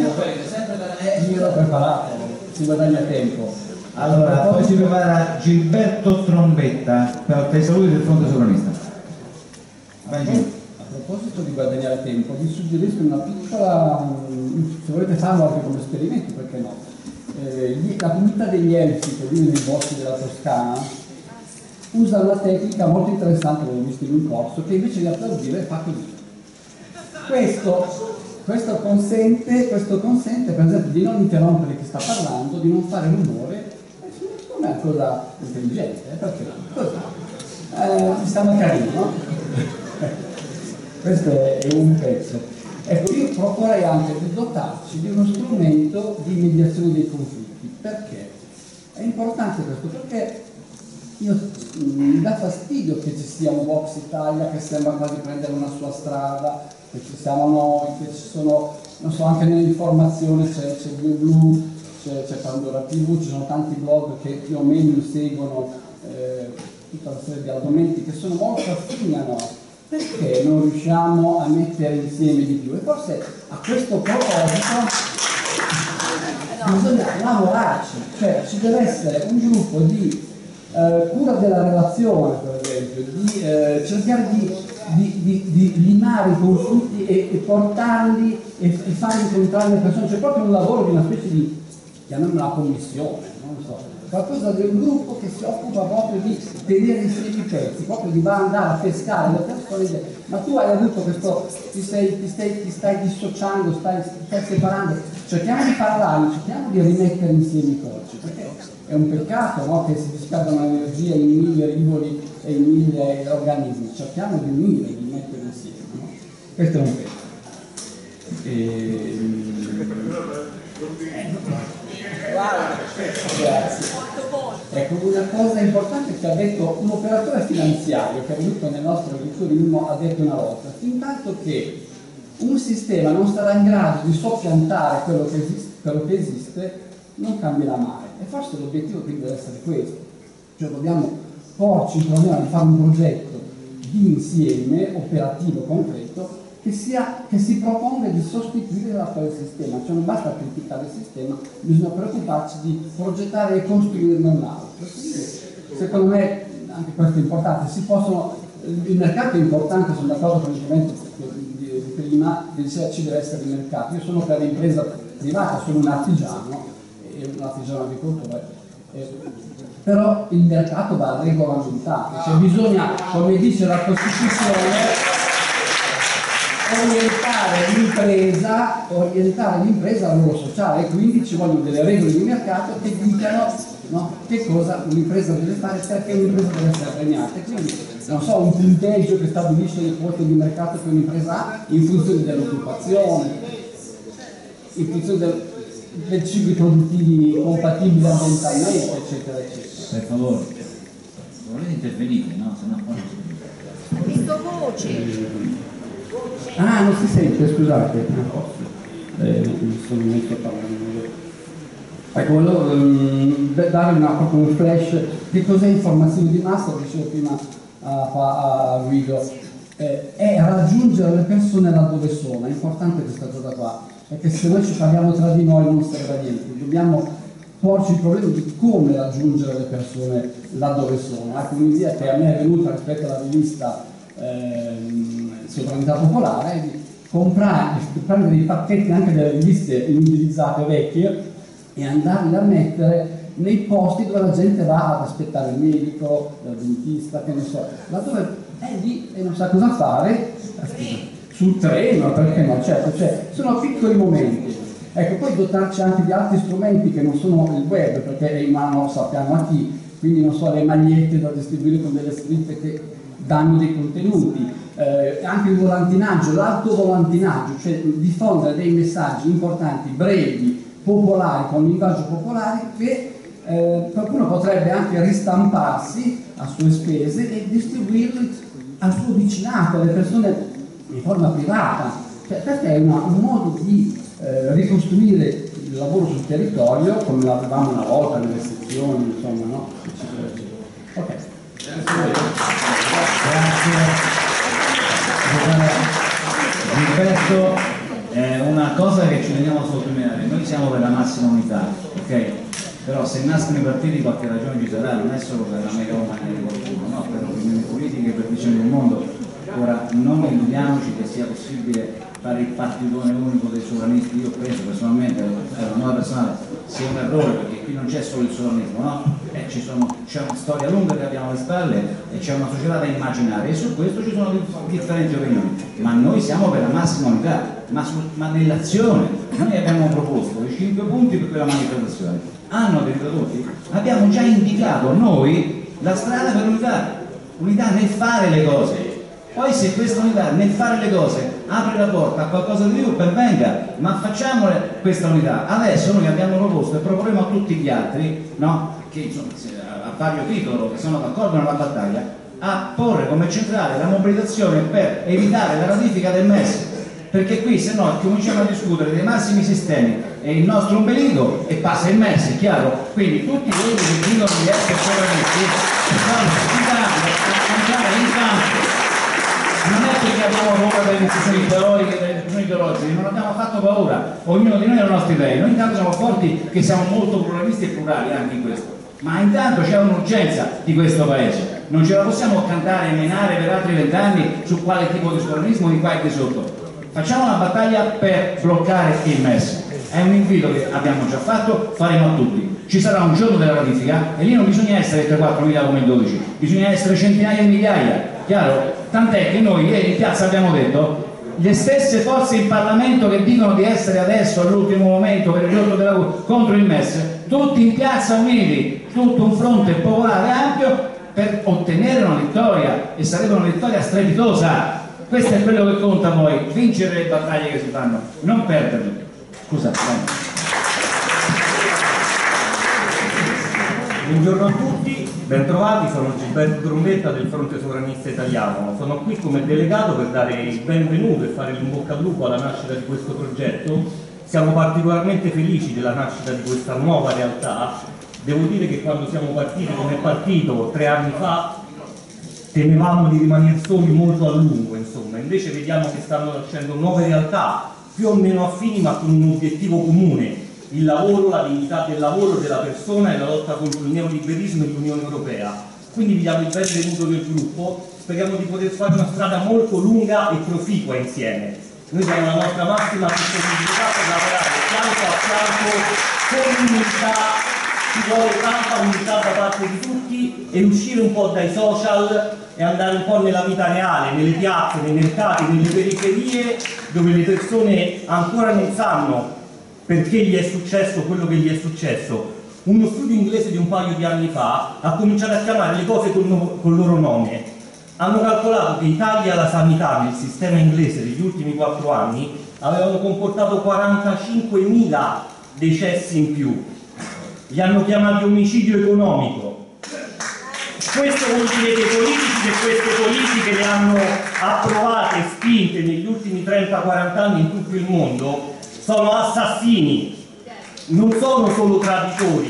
io l'ho preparato, si guadagna tempo. Allora, poi si prepara Gilberto Trombetta per i saluti del fronte sovranista. Vai. A proposito di guadagnare tempo, vi suggerisco una piccola, se volete farlo anche come esperimento, perché no? Eh, la comunità degli elfi che vive nei boschi della Toscana usa una tecnica molto interessante, l'ho visto in un corso, che invece di applaudire fa così. Questo questo consente, questo consente, per esempio di non interrompere chi sta parlando, di non fare rumore, secondo è una cosa intelligente, eh? perché così eh, stanno carino, no? questo è un pezzo. Ecco, io proporrei anche di dotarci di uno strumento di mediazione dei conflitti, perché? È importante questo, perché io, mi dà fastidio che ci sia un Vox Italia che sembra quasi prendere una sua strada, che ci siamo noi, che ci sono, non so, anche nell'informazione c'è, c'è Blu Blu, c'è, c'è Pandora TV, ci sono tanti blog che più o meno seguono eh, tutta una serie di argomenti che sono molto affini a noi. Perché non riusciamo a mettere insieme di più? E forse a questo proposito bisogna lavorarci, cioè ci deve essere un gruppo di eh, cura della relazione, per esempio, di eh, cercare di, di, di, di, limare i conflitti e, e portarli e, e, far incontrare le persone, c'è proprio un lavoro di una specie di, chiamiamola commissione, non so, qualcosa di un gruppo che si occupa proprio di tenere insieme i pezzi, proprio di andare a pescare le persone, ma tu hai avuto questo, ti, sei, ti, stai, ti stai dissociando, stai, stai separando, cerchiamo di parlare, cerchiamo di rimettere insieme i corci, perché è un peccato no? che si discardano energia in mille rivoli e in mille organismi, cerchiamo di unire, di mettere insieme. No? Questo è un peccato. E... Grazie. Ecco, una cosa importante che ha detto un operatore finanziario che è venuto nel nostro agriturismo ha detto una volta, fin tanto che un sistema non sarà in grado di soppiantare quello che esiste, quello che esiste non cambierà mai. E forse l'obiettivo quindi deve essere questo, cioè dobbiamo porci il problema di fare un progetto di insieme, operativo, concreto, che, sia, che si proponga di sostituire l'attuale sistema, cioè non basta criticare il sistema, bisogna preoccuparci di progettare e costruirne un altro. Secondo me anche questo è importante, possono, il mercato è importante, sono d'accordo con il commento di prima, che diceva ci deve essere il mercato, io sono per l'impresa privata, sono un artigiano, un artigiano agricoltore, eh, però il mercato va regolamentato, cioè bisogna, come dice la Costituzione, orientare l'impresa, orientare l'impresa al ruolo sociale e quindi ci vogliono delle regole di mercato che dicano no, che cosa un'impresa deve fare perché un'impresa deve essere premiata. Quindi non so, un punteggio che stabilisce le quote di mercato che un'impresa ha in funzione dell'occupazione, in funzione del, dei cicli produttivi compatibili ambientalmente, eccetera, eccetera. Per favore, volete intervenire, no? Se no Ha visto voce. Ah, non si sente, scusate. Eh, sono a parlare. Ecco, volevo um, dare una, proprio un flash di cos'è informazione di massa, lo dicevo prima a, a Guido, eh, è raggiungere le persone laddove sono, è importante questa cosa qua, perché se noi ci parliamo tra di noi non serve a niente, dobbiamo porci il problema di come raggiungere le persone laddove sono. Ecco un'idea che a me è venuta rispetto alla rivista ehm, Sovranità Popolare, di comprare, prendere i pacchetti anche delle riviste inutilizzate vecchie e andarle a mettere nei posti dove la gente va ad aspettare il medico, il dentista, che ne so, laddove è lì e non sa cosa fare, sul treno, perché no, certo, cioè, sono piccoli momenti. Ecco, poi dotarci anche di altri strumenti che non sono il web, perché è in mano sappiamo a chi, quindi non so, le magliette da distribuire con delle scritte che danno dei contenuti, eh, anche il volantinaggio, l'autovolantinaggio, cioè diffondere dei messaggi importanti, brevi, popolari, con linguaggio popolare che eh, qualcuno potrebbe anche ristamparsi a sue spese e distribuirli al suo vicinato, alle persone in forma privata, cioè, perché è una, un modo di eh, ricostruire il lavoro sul territorio come l'avevamo una volta nelle sezioni, insomma, no? Ok. Grazie. Gilberto, eh, una cosa che ci teniamo a sottolineare, noi siamo per la massima unità, ok? Però se nascono i partiti qualche ragione ci sarà, non è solo per la megalomania di qualcuno, no? Per opinioni politiche, per visione del mondo. Ora non illudiamoci che sia possibile fare il partitone unico dei sovranisti, io penso personalmente, è una nuova personale, sia un errore perché qui non c'è solo il sovranismo, no? Eh, c'è una storia lunga che abbiamo alle spalle e c'è una società da immaginare e su questo ci sono differenti opinioni, ma noi siamo per la massima unità, ma, ma nell'azione noi abbiamo proposto i 5 punti per quella manifestazione, hanno tutti, abbiamo già indicato noi la strada per l'unità, unità nel fare le cose, poi se questa unità nel fare le cose apre la porta a qualcosa di più, ben venga, ma facciamole questa unità. Adesso noi abbiamo proposto e proporremo a tutti gli altri, no? che insomma, a vario titolo, che sono d'accordo nella battaglia, a porre come centrale la mobilitazione per evitare la ratifica del MES perché qui se no cominciamo a discutere dei massimi sistemi e il nostro ombelico e passa il MES, è chiaro? Quindi tutti quelli che dicono di essere sovranisti stanno invitando a entrare in campo non è perché abbiamo paura delle decisioni teoriche, delle decisioni ideologiche, non abbiamo fatto paura, ognuno di noi ha le nostre idee, noi intanto siamo forti che siamo molto pluralisti e plurali anche in questo, ma intanto c'è un'urgenza di questo paese, non ce la possiamo cantare e menare per altri vent'anni su quale tipo di sovranismo di qua e di sotto. Facciamo una battaglia per bloccare il MES, è un invito che abbiamo già fatto, faremo a tutti. Ci sarà un giorno della ratifica e lì non bisogna essere 3-4 mila come il 12, bisogna essere centinaia e migliaia, chiaro? Tant'è che noi ieri in piazza abbiamo detto le stesse forze in Parlamento che dicono di essere adesso all'ultimo momento per il giorno della contro il MES, tutti in piazza uniti, tutto un fronte popolare ampio per ottenere una vittoria e sarebbe una vittoria strepitosa. Questo è quello che conta poi, vincere le battaglie che si fanno, non perderle. Scusate. Buongiorno a tutti, bentrovati, sono Gilberto Trombetta del Fronte Sovranista Italiano. Sono qui come delegato per dare il benvenuto e fare l'in bocca al lupo alla nascita di questo progetto. Siamo particolarmente felici della nascita di questa nuova realtà. Devo dire che quando siamo partiti come partito tre anni fa temevamo di rimanere soli molto a lungo, insomma, invece vediamo che stanno nascendo nuove realtà più o meno affini ma con un obiettivo comune, il lavoro, la dignità del lavoro della persona e la lotta contro il neoliberismo e l'Unione Europea. Quindi vi diamo il benvenuto del gruppo, speriamo di poter fare una strada molto lunga e proficua insieme. Noi diamo la nostra massima disponibilità per lavorare fianco a fianco con unità, ci vuole tanta unità da parte di tutti e uscire un po' dai social e andare un po' nella vita reale, nelle piazze, nei mercati, nelle periferie dove le persone ancora non sanno perché gli è successo quello che gli è successo. Uno studio inglese di un paio di anni fa ha cominciato a chiamare le cose con, il loro nome. Hanno calcolato che Italia la sanità nel sistema inglese degli ultimi quattro anni avevano comportato 45.000 decessi in più. Li hanno chiamati omicidio economico. Questo vuol dire che i politici che queste politiche le hanno approvate e spinte negli ultimi 30-40 anni in tutto il mondo sono assassini, non sono solo traditori,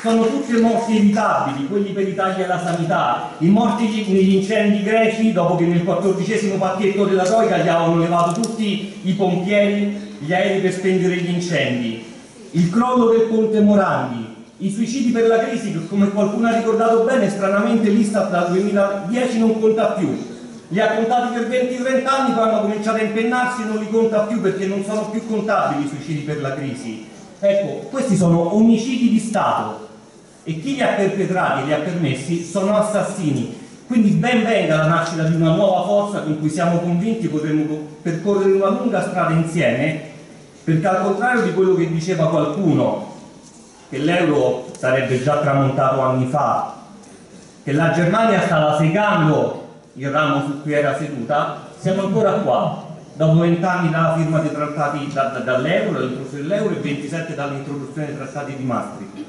sono tutte morti evitabili, quelli per i tagli alla sanità, i morti negli incendi greci dopo che nel quattordicesimo pacchetto della Troica gli avevano levato tutti i pompieri, gli aerei per spegnere gli incendi, il crollo del ponte Morandi, i suicidi per la crisi che come qualcuno ha ricordato bene stranamente l'Istat dal 2010 non conta più, li ha contati per 20-30 anni, poi hanno cominciato a impennarsi e non li conta più perché non sono più contabili i suicidi per la crisi. Ecco, questi sono omicidi di Stato e chi li ha perpetrati e li ha permessi sono assassini. Quindi ben venga la nascita di una nuova forza con cui siamo convinti potremo percorrere una lunga strada insieme, perché al contrario di quello che diceva qualcuno, che l'euro sarebbe già tramontato anni fa, che la Germania stava segando il ramo su cui era seduta, siamo ancora qua, dopo vent'anni dalla firma dei trattati da, da, dall'euro, dall'introduzione dell'euro e 27 dall'introduzione dei trattati di Maastricht.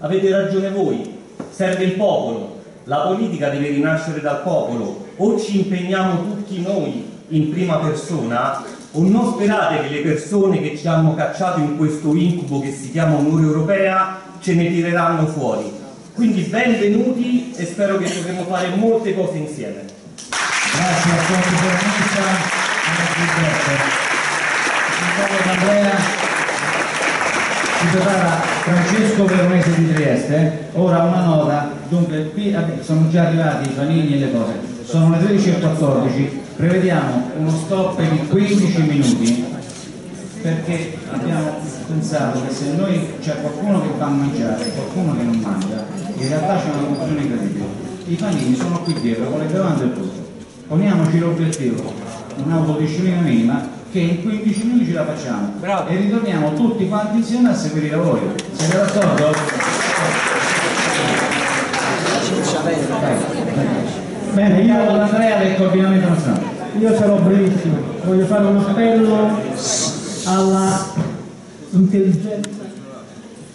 Avete ragione voi, serve il popolo, la politica deve rinascere dal popolo, o ci impegniamo tutti noi in prima persona o non sperate che le persone che ci hanno cacciato in questo incubo che si chiama Unione Europea ce ne tireranno fuori. Quindi benvenuti e spero che potremo fare molte cose insieme. Grazie a tutti per la Carlo Andrea si prepara Francesco Veronese di Trieste. Ora una nota, dunque qui sono già arrivati i panini e le cose. Sono le 13.14, prevediamo uno stop di 15 minuti perché abbiamo pensato che se noi c'è qualcuno che va a mangiare e qualcuno che non mangia, in realtà c'è una confusione incredibile. I panini sono qui dietro con le bevande e tutto. Poniamoci l'obiettivo, un'autodisciplina minima, che in 15 minuti ce la facciamo e ritorniamo tutti quanti insieme a seguire i lavori. Siete d'accordo? Bene, Io io, con Andrea del coordinamento nazionale. io sarò brevissimo. Voglio fare un appello alla intelligenza.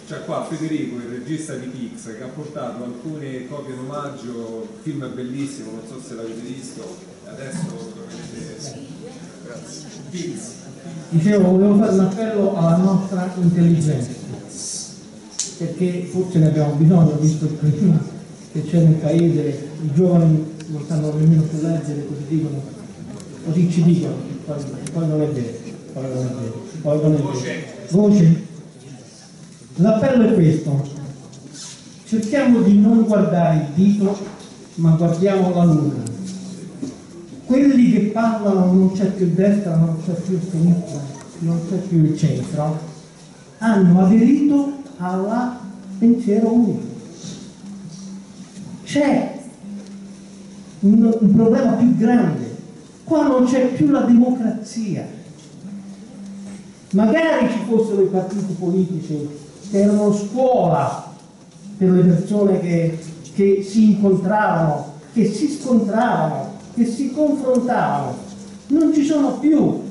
C'è qua Federico, il regista di Pix, che ha portato alcune copie in omaggio, il film è bellissimo, non so se l'avete visto, adesso lo vedete. Grazie. Pix. Dicevo, volevo fare un appello alla nostra intelligenza, perché forse ne abbiamo bisogno, visto il clima che c'è nel paese, i giovani non sanno nemmeno più leggere, così dicono, così ci dicono, poi, poi non è vero, poi non è vero, poi non è vero. Voce. L'appello è questo, cerchiamo di non guardare il dito, ma guardiamo la luna. Quelli che parlano non c'è più destra, non c'è più sinistra, non c'è più il centro, hanno aderito al pensiero unico. C'è un, un problema più grande, qua non c'è più la democrazia. Magari ci fossero i partiti politici erano scuola per le persone che, che si incontravano, che si scontravano, che si confrontavano. Non ci sono più.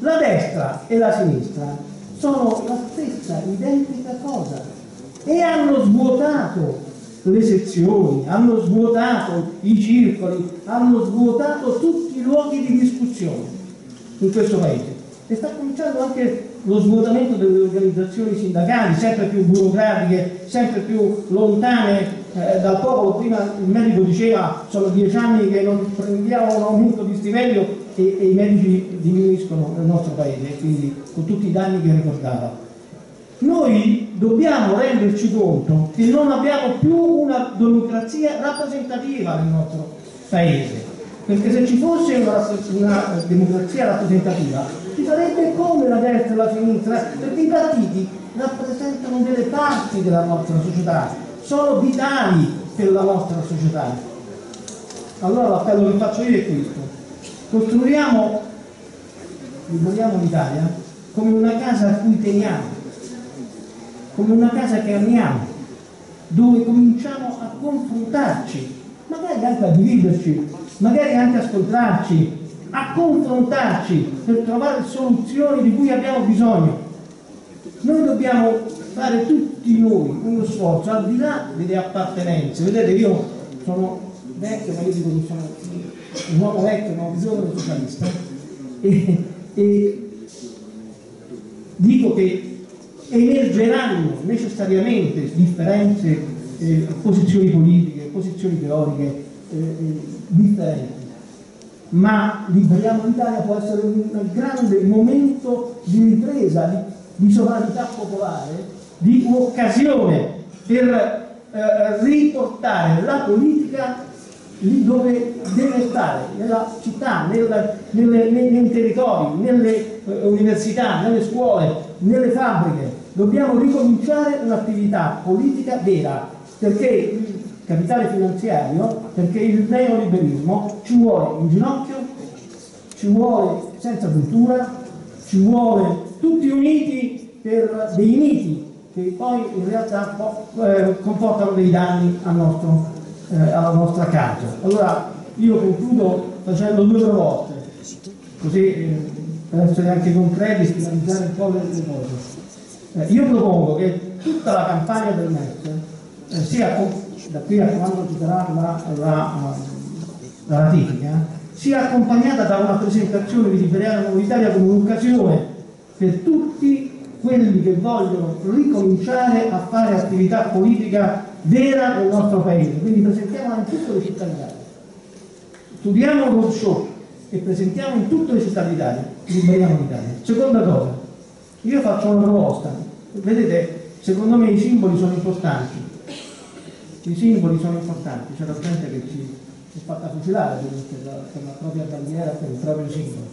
La destra e la sinistra sono la stessa identica cosa e hanno svuotato le sezioni, hanno svuotato i circoli, hanno svuotato tutti i luoghi di discussione in questo paese. E sta cominciando anche lo svuotamento delle organizzazioni sindacali, sempre più burocratiche, sempre più lontane eh, dal popolo. Prima il medico diceva sono dieci anni che non prendiamo un aumento di stipendio e, e i medici diminuiscono nel nostro paese, quindi con tutti i danni che ricordava. Noi dobbiamo renderci conto che non abbiamo più una democrazia rappresentativa nel nostro paese, perché se ci fosse una, una democrazia rappresentativa ci sarebbe come la destra e la sinistra, perché i partiti rappresentano delle parti della nostra società, sono vitali per la nostra società. Allora l'appello che faccio io è questo, costruiamo, rimaniamo l'Italia come una casa a cui teniamo, come una casa che amiamo, dove cominciamo a confrontarci, magari anche a dividerci, magari anche a scontrarci, a confrontarci per trovare soluzioni di cui abbiamo bisogno. Noi dobbiamo fare tutti noi uno sforzo, al di là delle appartenenze. Vedete, io sono vecchio, ma io dico che sono un uomo vecchio, ma un giovane socialista, e, e dico che emergeranno necessariamente differenze, eh, posizioni politiche, posizioni teoriche eh, eh, differenti, ma Liberiamo l'Italia può essere un grande momento di ripresa, di, di sovranità popolare, di occasione per eh, riportare la politica lì dove deve stare, nella città, nel, nelle, nei, nei territori, nelle eh, università, nelle scuole, nelle fabbriche. Dobbiamo ricominciare un'attività politica vera, perché capitale finanziario, perché il neoliberismo ci vuole in ginocchio, ci vuole senza cultura, ci vuole tutti uniti per dei miti che poi in realtà eh, comportano dei danni al nostro eh, alla nostra casa. Allora io concludo facendo due proposte, così eh, per essere anche concreti e finalizzare un po' le cose. Eh, io propongo che tutta la campagna del MES eh, sia da qui a quando ci sarà la, la, la ratifica, sia accompagnata da una presentazione di Liberiano Italia come un'occasione per tutti quelli che vogliono ricominciare a fare attività politica vera nel nostro paese, quindi presentiamola in tutte le città d'Italia. Studiamo un roadshow e presentiamo in tutte le città d'Italia, liberiamo l'Italia. Seconda cosa, Io faccio una proposta, vedete, secondo me i simboli sono importanti, i simboli sono importanti, c'è la gente che si è fatta fucilare per la, per la propria bandiera, per il proprio simbolo.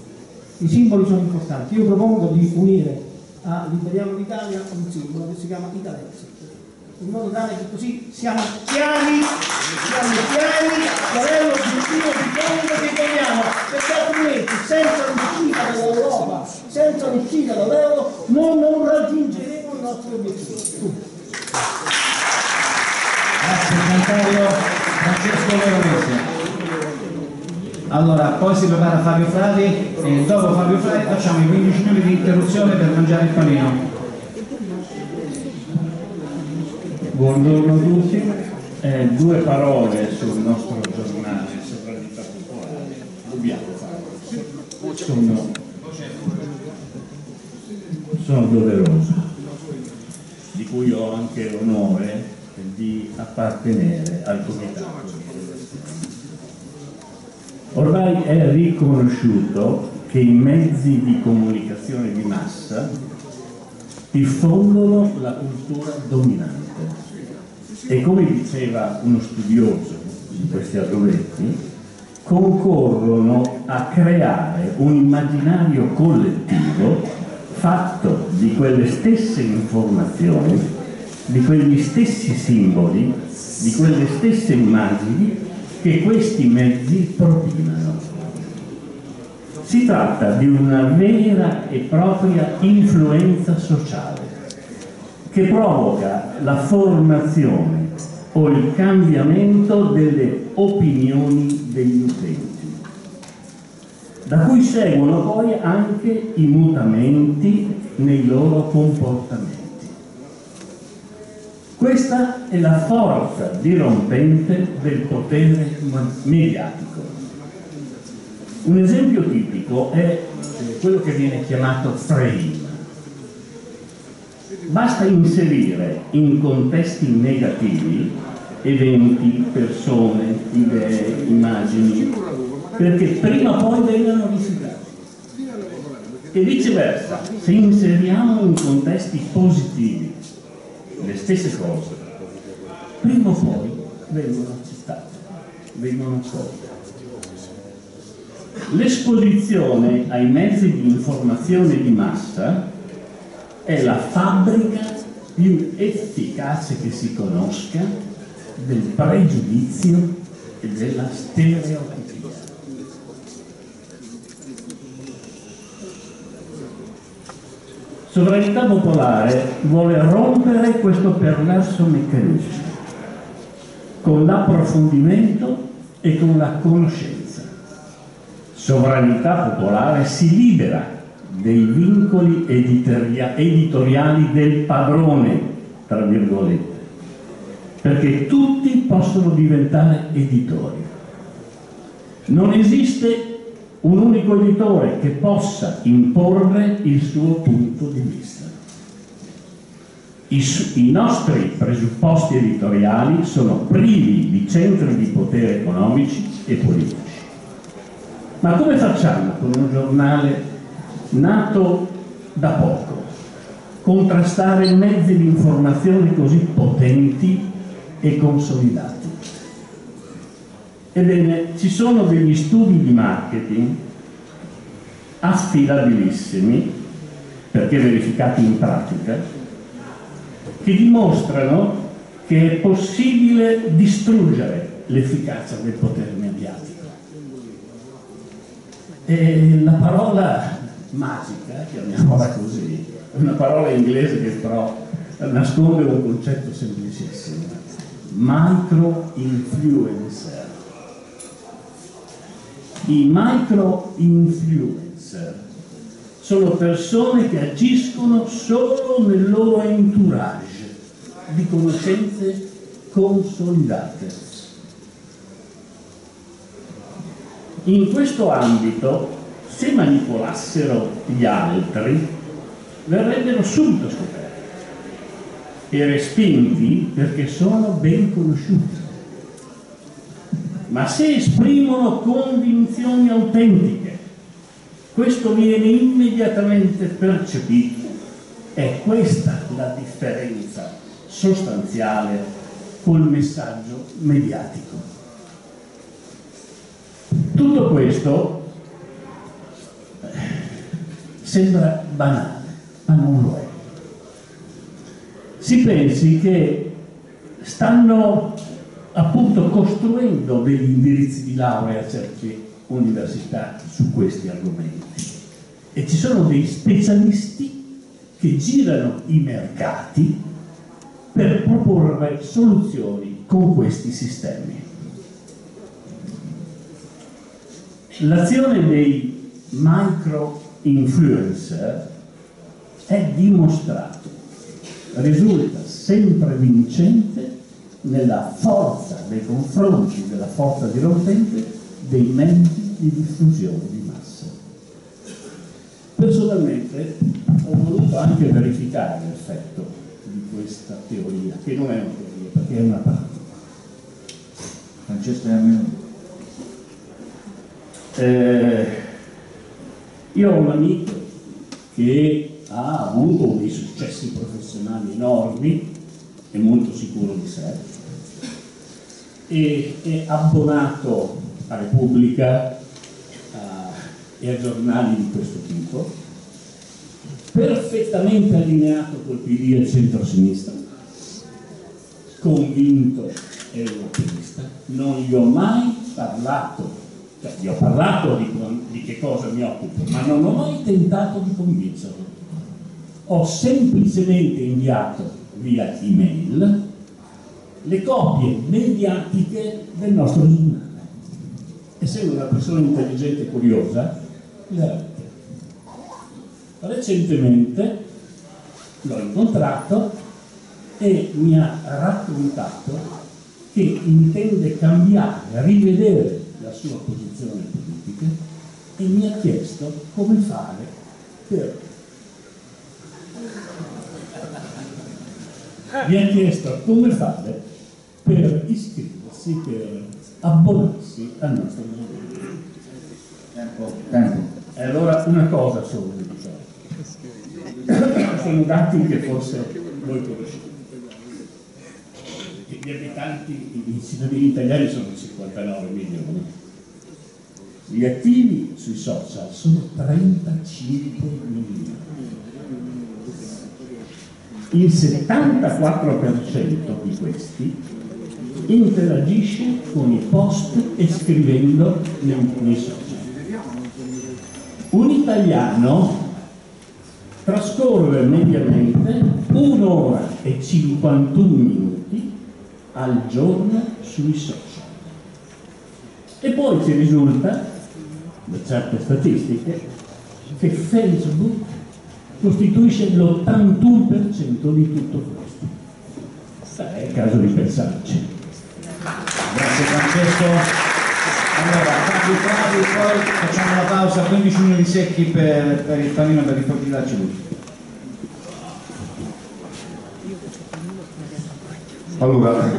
I simboli sono importanti, io propongo di unire a Liberiamo l'Italia un simbolo che si chiama Italexit in modo tale che così siamo chiari, siamo chiari qual è l'obiettivo di fondo che vogliamo, perché altrimenti senza l'uscita dall'Europa, senza l'uscita dall'euro, noi non raggiungeremo il nostro obiettivo. Segretario Francesco Veronese. Allora, poi si prepara Fabio Frati e dopo Fabio Frati facciamo i 15 minuti di interruzione per mangiare il panino. Buongiorno a tutti, eh, due parole sul nostro giornale Sovranità Popolare, dobbiamo farlo, sono, sono doverose, di cui ho anche l'onore di appartenere al comitato. Ormai è riconosciuto che i mezzi di comunicazione di massa diffondono la cultura dominante e come diceva uno studioso di questi argomenti, concorrono a creare un immaginario collettivo fatto di quelle stesse informazioni, di quegli stessi simboli, di quelle stesse immagini che questi mezzi propinano. Si tratta di una vera e propria influenza sociale che provoca la formazione o il cambiamento delle opinioni degli utenti, da cui seguono poi anche i mutamenti nei loro comportamenti. Questa è la forza dirompente del potere mediatico. Un esempio tipico è quello che viene chiamato frame. Basta inserire in contesti negativi eventi, persone, idee, immagini, perché prima o poi vengano rifiutati. E viceversa, se inseriamo in contesti positivi le stesse cose, prima o poi vengono accettate, vengono accolte. L'esposizione ai mezzi di informazione di massa è la fabbrica più efficace che si conosca del pregiudizio e della stereotipia. Sovranità popolare vuole rompere questo perverso meccanismo con l'approfondimento e con la conoscenza. Sovranità popolare si libera dei vincoli editoriali del padrone, tra virgolette, perché tutti possono diventare editori. Non esiste un unico editore che possa imporre il suo punto di vista. I, I, nostri presupposti editoriali sono privi di centri di potere economici e politici. Ma come facciamo con un giornale nato da poco, contrastare mezzi di informazione così potenti e consolidati? Ebbene, ci sono degli studi di marketing affidabilissimi, perché verificati in pratica, che dimostrano che è possibile distruggere l'efficacia del potere mediatico. E la parola magica, chiamiamola così, è una parola inglese che però nasconde un concetto semplicissimo, micro-influencer. I micro-influencer sono persone che agiscono solo nel loro entourage di conoscenze consolidate. In questo ambito, se manipolassero gli altri, verrebbero subito scoperti e respinti perché sono ben conosciuti. Ma se esprimono convinzioni autentiche, questo viene immediatamente percepito È questa la differenza sostanziale col messaggio mediatico. Tutto questo eh, sembra banale, ma non lo è. Si pensi che stanno appunto costruendo degli indirizzi di laurea a certe università su questi argomenti e ci sono dei specialisti che girano i mercati per proporre soluzioni con questi sistemi. L'azione dei micro influencer è dimostrato, risulta sempre vincente nella forza nei confronti della forza dirompente dei mezzi di diffusione di massa. Personalmente ho voluto anche verificare l'effetto di questa teoria, che non è una teoria, perché è una pratica. Francesco Ermino. Eh, io ho un amico che ha avuto dei successi professionali enormi, è molto sicuro di sé, e è abbonato a Repubblica a- e a giornali di questo tipo, perfettamente allineato col PD e il centro-sinistra, convinto europeista, non gli ho mai parlato, cioè gli ho parlato di, di che cosa mi occupo, ma non ho mai tentato di convincerlo. Ho semplicemente inviato via email le copie mediatiche del nostro giornale. Essendo una persona intelligente e curiosa, le. Recentemente l'ho incontrato e mi ha raccontato che intende cambiare, rivedere la sua posizione politica e mi ha chiesto come fare per mi ha chiesto come fare per iscriversi, per abbonarsi al nostro movimento. Tempo, tempo. E allora una cosa solo diciamo. Sono dati che forse voi conoscete. Gli abitanti, i cittadini italiani sono 59 milioni. Gli attivi sui social sono 35 milioni. Il 74% di questi interagisce con i post e scrivendo nei, social. Un italiano trascorre mediamente un'ora e 51 minuti al giorno sui social. E poi ci risulta, da certe statistiche, che Facebook costituisce l'81% di tutto questo. Beh, È il caso di pensarci. Grazie Francesco. Allora, Fabio Fabio, poi facciamo la pausa, 15 minuti secchi per, per il panino per rifornirci lui. Allora,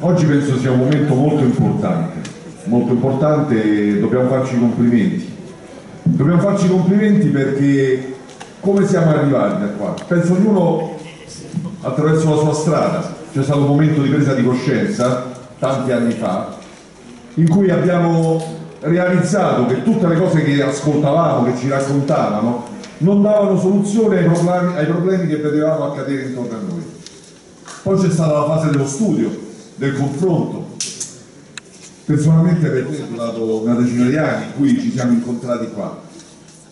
oggi penso sia un momento molto importante, molto importante e dobbiamo farci i complimenti. Dobbiamo farci i complimenti perché come siamo arrivati da qua? Penso ognuno attraverso la sua strada, c'è stato un momento di presa di coscienza, tanti anni fa, in cui abbiamo realizzato che tutte le cose che ascoltavamo, che ci raccontavano, non davano soluzione ai problemi, ai problemi che vedevamo accadere intorno a noi. Poi c'è stata la fase dello studio, del confronto. Personalmente per me è durato una decina di anni in cui ci siamo incontrati qua.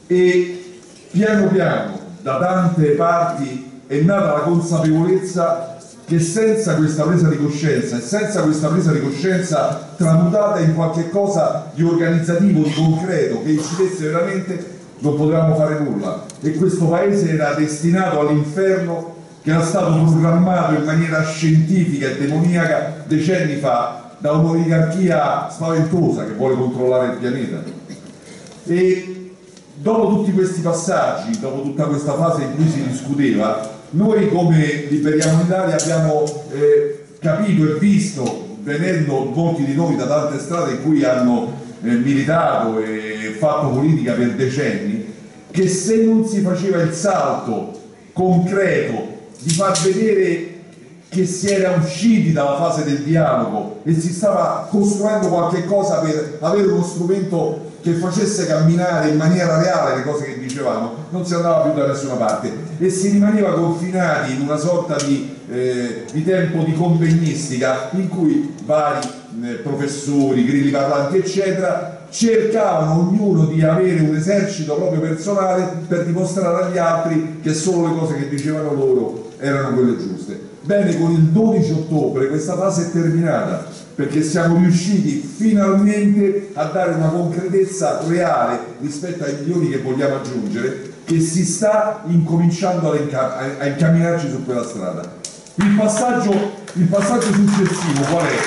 E piano piano, da tante parti, è nata la consapevolezza che senza questa presa di coscienza e senza questa presa di coscienza tramutata in qualche cosa di organizzativo, di concreto, che incidesse veramente, non potevamo fare nulla. E questo paese era destinato all'inferno che era stato programmato in maniera scientifica e demoniaca decenni fa da un'oligarchia spaventosa che vuole controllare il pianeta. E dopo tutti questi passaggi, dopo tutta questa fase in cui si discuteva, noi come Liberiamo l'Italia abbiamo eh, capito e visto, venendo molti di noi da tante strade in cui hanno eh, militato e fatto politica per decenni, che se non si faceva il salto concreto di far vedere che si era usciti dalla fase del dialogo e si stava costruendo qualche cosa per avere uno strumento che facesse camminare in maniera reale le cose che dicevamo, non si andava più da nessuna parte e si rimaneva confinati in una sorta di, eh, di tempo di convegnistica in cui vari eh, professori, grilli parlanti eccetera cercavano ognuno di avere un esercito proprio personale per dimostrare agli altri che solo le cose che dicevano loro erano quelle giuste. Bene, con il 12 ottobre questa fase è terminata perché siamo riusciti finalmente a dare una concretezza reale rispetto ai milioni che vogliamo aggiungere che si sta incominciando a, inca- a incamminarci su quella strada. Il passaggio, il passaggio successivo qual è?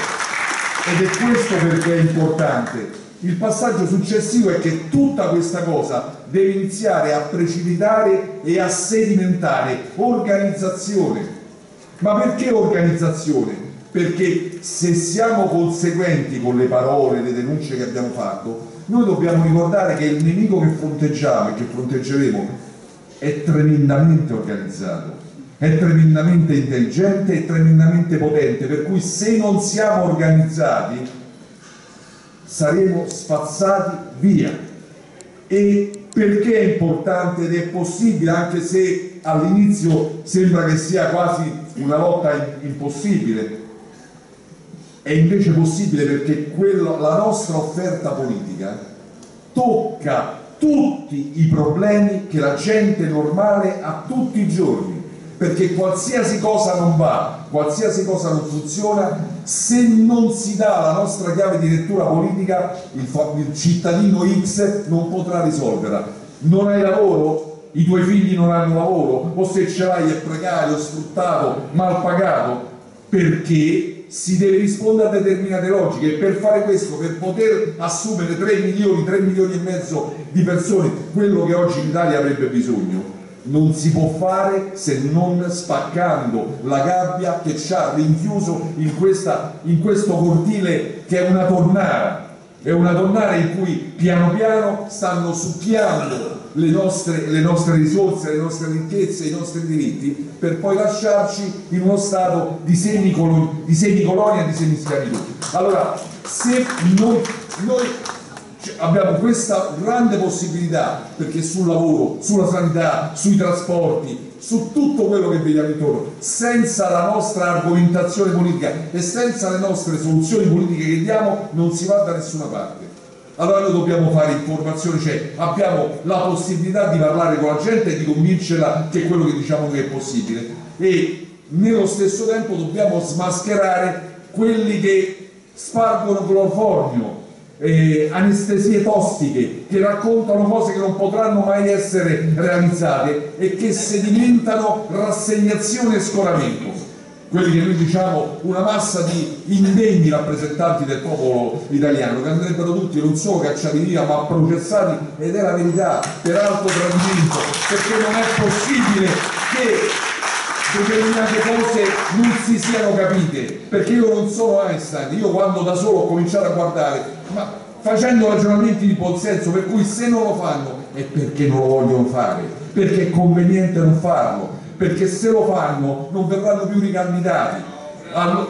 Ed è questo perché è importante. Il passaggio successivo è che tutta questa cosa deve iniziare a precipitare e a sedimentare organizzazione, ma perché organizzazione? Perché se siamo conseguenti con le parole, le denunce che abbiamo fatto, noi dobbiamo ricordare che il nemico che fronteggiamo e che fronteggeremo è tremendamente organizzato, è tremendamente intelligente e tremendamente potente, per cui se non siamo organizzati saremo spazzati via. E perché è importante ed è possibile, anche se all'inizio sembra che sia quasi una lotta impossibile. È invece possibile perché quello, la nostra offerta politica tocca tutti i problemi che la gente normale ha tutti i giorni perché qualsiasi cosa non va, qualsiasi cosa non funziona, se non si dà la nostra chiave di lettura politica, il, il cittadino X non potrà risolverla. Non hai lavoro? i tuoi figli non hanno lavoro o se ce l'hai è precario, sfruttato, mal pagato, perché si deve rispondere a determinate logiche. E per fare questo, per poter assumere 3 milioni, 3 milioni e mezzo di persone, quello che oggi l'Italia avrebbe bisogno, non si può fare se non spaccando la gabbia che ci ha rinchiuso in, questa, in questo cortile che è una tornara, è una tornara in cui piano piano stanno succhiando le nostre, le nostre, risorse, le nostre ricchezze, i nostri diritti, per poi lasciarci in uno stato di semicolonia, di semischiavitù. Allora, se noi, noi abbiamo questa grande possibilità, perché sul lavoro, sulla sanità, sui trasporti, su tutto quello che vediamo intorno, senza la nostra argomentazione politica e senza le nostre soluzioni politiche che diamo, non si va da nessuna parte allora noi dobbiamo fare informazione, cioè abbiamo la possibilità di parlare con la gente e di convincerla che quello che diciamo che è possibile. E nello stesso tempo dobbiamo smascherare quelli che spargono cloroformio, eh, anestesie tossiche, che raccontano cose che non potranno mai essere realizzate e che sedimentano rassegnazione e scoramento quelli che noi diciamo una massa di indegni rappresentanti del popolo italiano che andrebbero tutti non solo cacciati via ma processati ed è la verità per alto tradimento perché non è possibile che determinate cose non si siano capite perché io non sono Einstein io quando da solo ho cominciato a guardare ma facendo ragionamenti di buon senso per cui se non lo fanno è perché non lo vogliono fare perché è conveniente non farlo perché se lo fanno non verranno più ricandidati. Allora,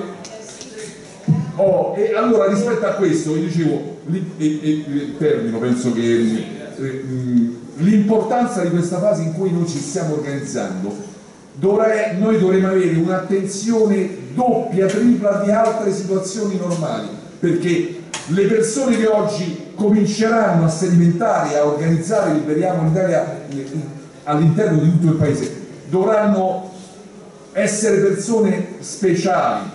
oh, e allora rispetto a questo, io dicevo, il termino, penso che eh, l'importanza di questa fase in cui noi ci stiamo organizzando, dovrà, noi dovremo avere un'attenzione doppia, tripla di altre situazioni normali, perché le persone che oggi cominceranno a sedimentare, a organizzare, liberiamo l'Italia eh, all'interno di tutto il paese, dovranno essere persone speciali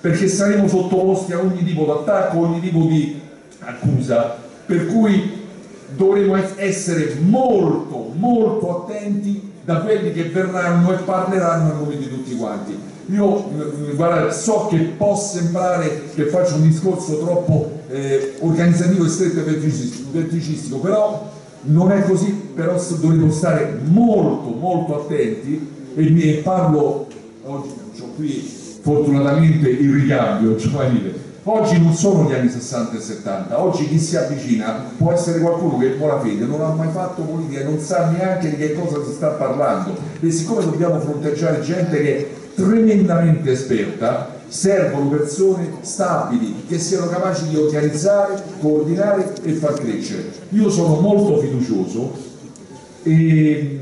perché saremo sottoposti a ogni tipo di attacco, ogni tipo di accusa, per cui dovremo essere molto molto attenti da quelli che verranno e parleranno a nome di tutti quanti. Io guarda, so che può sembrare che faccio un discorso troppo eh, organizzativo e stretto e verticistico, però non è così, però dovremo stare molto molto attenti e mi parlo, oggi ho qui fortunatamente il ricambio giovanile, Oggi non sono gli anni 60 e 70, oggi chi si avvicina può essere qualcuno che è buona fede, non ha mai fatto politica e non sa neanche di che cosa si sta parlando. E siccome dobbiamo fronteggiare gente che è tremendamente esperta, servono persone stabili, che siano capaci di organizzare, coordinare e far crescere. Io sono molto fiducioso e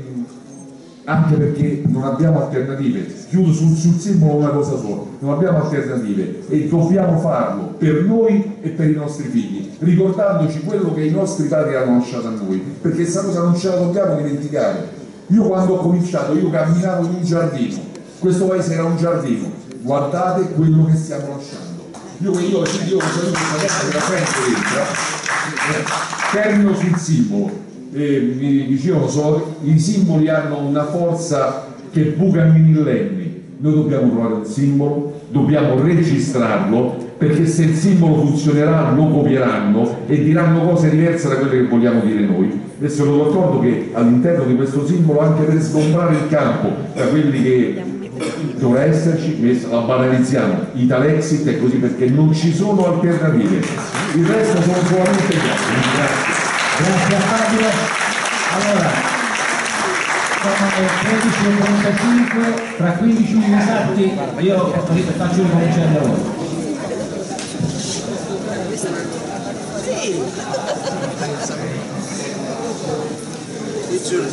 anche perché non abbiamo alternative. Chiudo sul, sul simbolo una cosa sola, non abbiamo alternative e dobbiamo farlo per noi e per i nostri figli, ricordandoci quello che i nostri padri hanno lasciato a noi, perché questa cosa non ce la dobbiamo dimenticare. Io quando ho cominciato, io camminavo in un giardino, questo paese era un giardino, guardate quello che stiamo lasciando. Io, io, io, io sono questa cosa che la sento dentro, eh, termino sul simbolo eh, mi dicevano so, i simboli hanno una forza che bucano i millenni. Noi dobbiamo trovare un simbolo dobbiamo registrarlo perché se il simbolo funzionerà lo copieranno e diranno cose diverse da quelle che vogliamo dire noi. E sono d'accordo che all'interno di questo simbolo anche per sgombrare il campo da quelli che dovrà esserci, la banalizziamo, Italexit è così perché non ci sono alternative. Il resto sono solamente grazie Grazie a Fabio. Allora, sono le 13.35, tra 15 minuti io faccio il concerto a voi. It's your